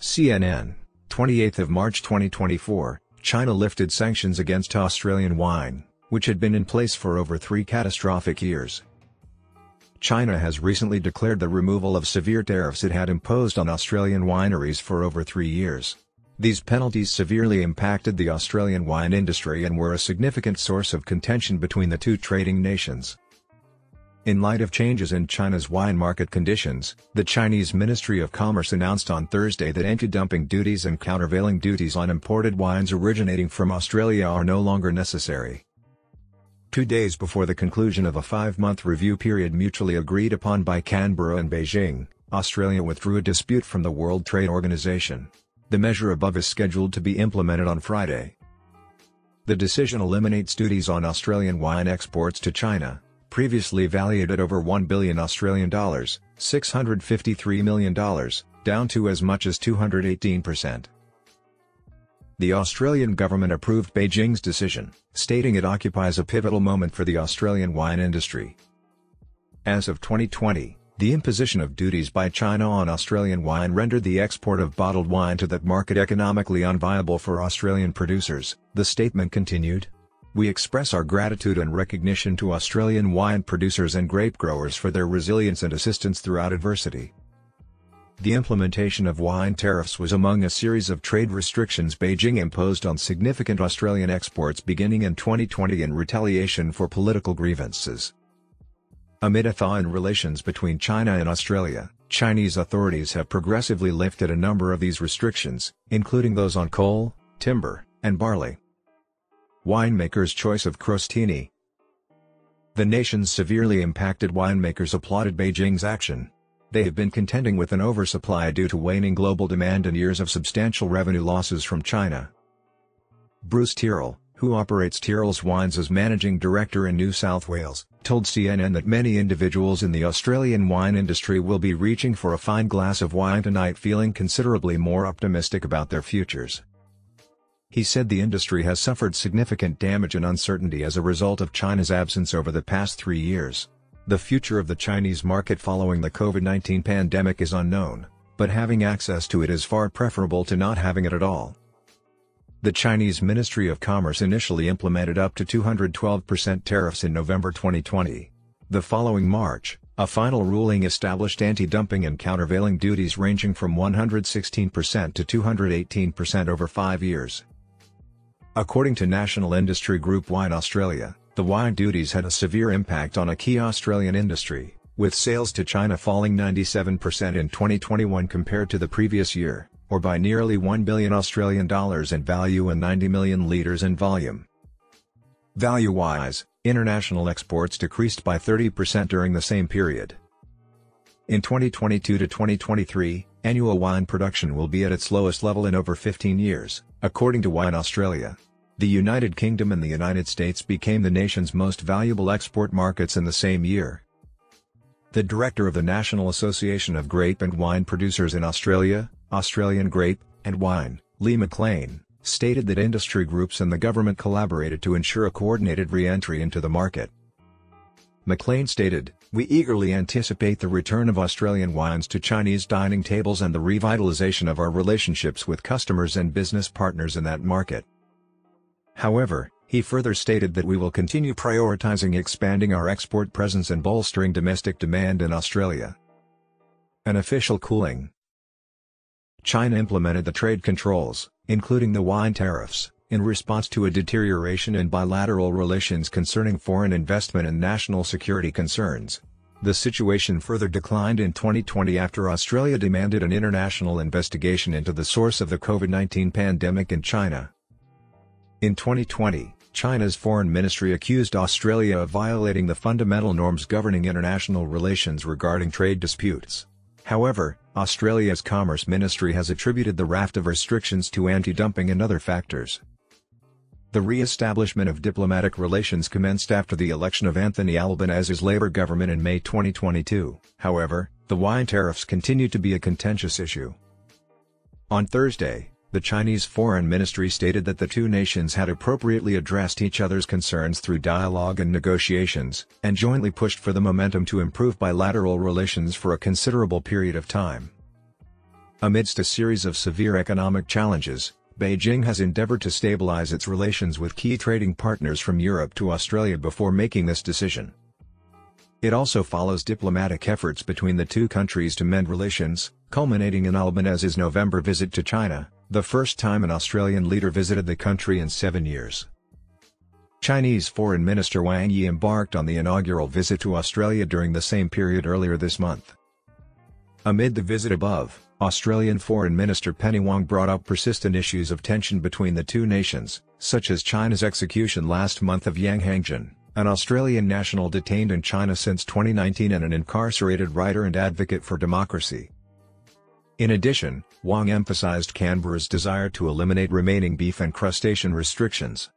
CNN, 28th of March 2024, China lifted sanctions against Australian wine, which had been in place for over three catastrophic years. China has recently declared the removal of severe tariffs it had imposed on Australian wineries for over three years. These penalties severely impacted the Australian wine industry and were a significant source of contention between the two trading nations. In light of changes in China's wine market conditions, the Chinese Ministry of Commerce announced on Thursday that anti-dumping duties and countervailing duties on imported wines originating from Australia are no longer necessary. Two days before the conclusion of a five-month review period mutually agreed upon by Canberra and Beijing, Australia withdrew a dispute from the World Trade Organization. The measure above is scheduled to be implemented on Friday. The decision eliminates duties on Australian wine exports to China, previously valued at over 1 billion Australian dollars, $653 million, down to as much as 218%. The Australian government approved Beijing's decision, stating it occupies a pivotal moment for the Australian wine industry. As of 2020, the imposition of duties by China on Australian wine rendered the export of bottled wine to that market economically unviable for Australian producers, the statement continued. We express our gratitude and recognition to Australian wine producers and grape growers for their resilience and assistance throughout adversity. The implementation of wine tariffs was among a series of trade restrictions Beijing imposed on significant Australian exports beginning in 2020 in retaliation for political grievances. Amid a thaw in relations between China and Australia, Chinese authorities have progressively lifted a number of these restrictions, including those on coal, timber, and barley. Winemaker's choice of crostini The nation's severely impacted winemakers applauded Beijing's action. They have been contending with an oversupply due to waning global demand and years of substantial revenue losses from China. Bruce Tyrrell, who operates Tyrrell's Wines as managing director in New South Wales, told CNN that many individuals in the Australian wine industry will be reaching for a fine glass of wine tonight feeling considerably more optimistic about their futures. He said the industry has suffered significant damage and uncertainty as a result of China's absence over the past three years. The future of the Chinese market following the COVID-19 pandemic is unknown, but having access to it is far preferable to not having it at all. The Chinese Ministry of Commerce initially implemented up to 212% tariffs in November 2020. The following March, a final ruling established anti-dumping and countervailing duties ranging from 116% to 218% over five years. According to National Industry Group Wine Australia, the wine duties had a severe impact on a key Australian industry, with sales to China falling 97% in 2021 compared to the previous year or by nearly 1 billion Australian dollars in value and 90 million litres in volume. Value-wise, international exports decreased by 30% during the same period. In 2022 to 2023, annual wine production will be at its lowest level in over 15 years, according to Wine Australia. The United Kingdom and the United States became the nation's most valuable export markets in the same year. The director of the National Association of Grape and Wine Producers in Australia, Australian Grape, and Wine, Lee McLean, stated that industry groups and the government collaborated to ensure a coordinated re-entry into the market. McLean stated, We eagerly anticipate the return of Australian wines to Chinese dining tables and the revitalization of our relationships with customers and business partners in that market. However, he further stated that we will continue prioritizing expanding our export presence and bolstering domestic demand in Australia. An official cooling China implemented the trade controls, including the wine tariffs, in response to a deterioration in bilateral relations concerning foreign investment and national security concerns. The situation further declined in 2020 after Australia demanded an international investigation into the source of the COVID-19 pandemic in China. In 2020, China's foreign ministry accused Australia of violating the fundamental norms governing international relations regarding trade disputes. However, Australia's Commerce Ministry has attributed the raft of restrictions to anti-dumping and other factors. The re-establishment of diplomatic relations commenced after the election of Anthony Albanese's Labour government in May 2022, however, the wine tariffs continue to be a contentious issue. On Thursday, the Chinese Foreign Ministry stated that the two nations had appropriately addressed each other's concerns through dialogue and negotiations, and jointly pushed for the momentum to improve bilateral relations for a considerable period of time. Amidst a series of severe economic challenges, Beijing has endeavored to stabilize its relations with key trading partners from Europe to Australia before making this decision. It also follows diplomatic efforts between the two countries to mend relations, culminating in Albanese's November visit to China, the first time an Australian leader visited the country in seven years. Chinese Foreign Minister Wang Yi embarked on the inaugural visit to Australia during the same period earlier this month. Amid the visit above, Australian Foreign Minister Penny Wong brought up persistent issues of tension between the two nations, such as China's execution last month of Yang Hengjun, an Australian national detained in China since 2019 and an incarcerated writer and advocate for democracy. In addition, Wong emphasized Canberra's desire to eliminate remaining beef and crustacean restrictions,